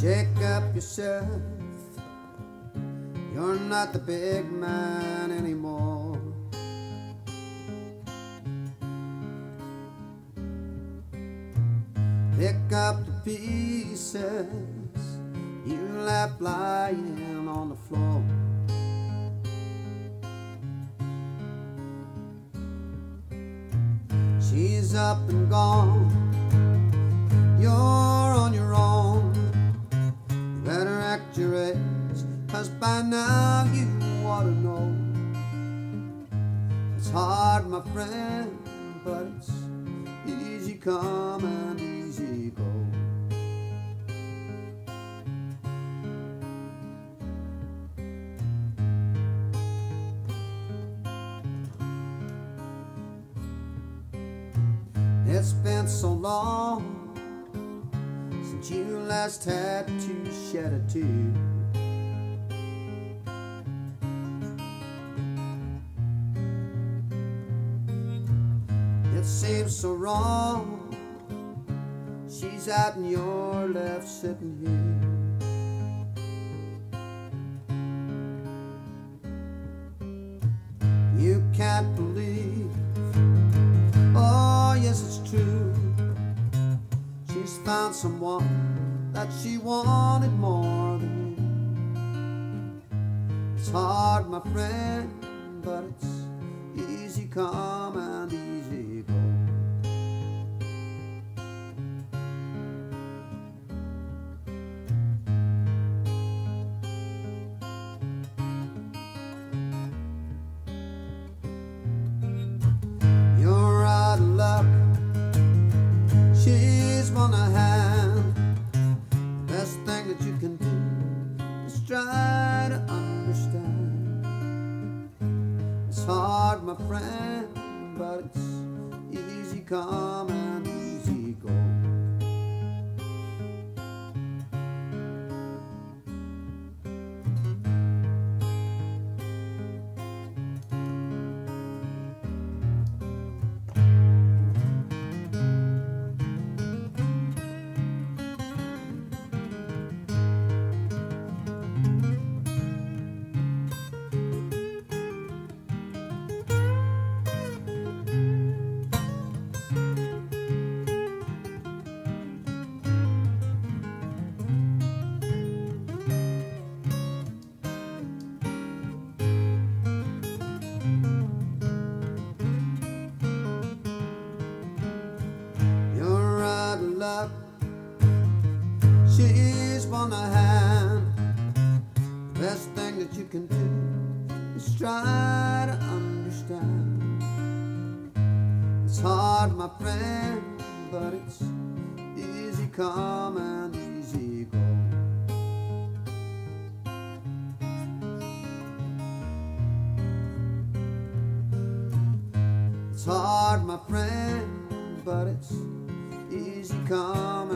Shake up yourself. You're not the big man anymore. Pick up the pieces you left lying on the floor. She's up and gone. You're age, cause by now you ought to know. It's hard, my friend, but it's easy come and easy go. It's been so long since you last had to shed a tear. It seems so wrong. She's out and you're left sitting here. You can't believe. Found someone that she wanted more than you. It's hard, my friend, but it's easy come and easy that you can do is try to understand. It's hard, my friend, but it's easy come She's one of hand. The best thing that you can do is try to understand. It's hard, my friend, but it's easy come and easy go. It's hard, my friend, but it's easy come